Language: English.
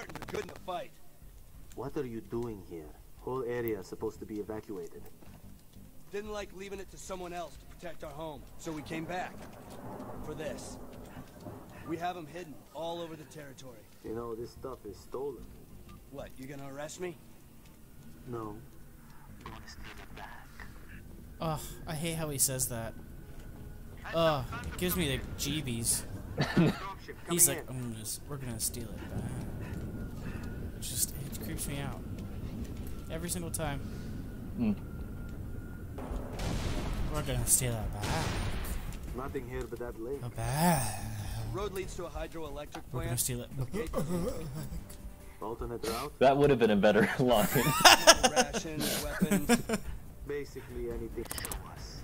Spartans are good in a fight. What are you doing here? Whole area is supposed to be evacuated. Didn't like leaving it to someone else to protect our home, so we came back. For this. We have them hidden all over the territory. You know, this stuff is stolen. What, you gonna arrest me? No. I'm gonna steal it back. Ugh, I hate how he says that. Ugh, gives me the jeebies. He's like, in. Mm, I'm just, we're gonna steal it back. It just, it creeps me out. Every single time. Hmm. We're gonna steal it back. Nothing here but that lake. Go back. Road leads to a hydroelectric plant. We're gonna plant. steal it. Alternate route? That would have been a better line. rations, weapons. Basically anything. Show us.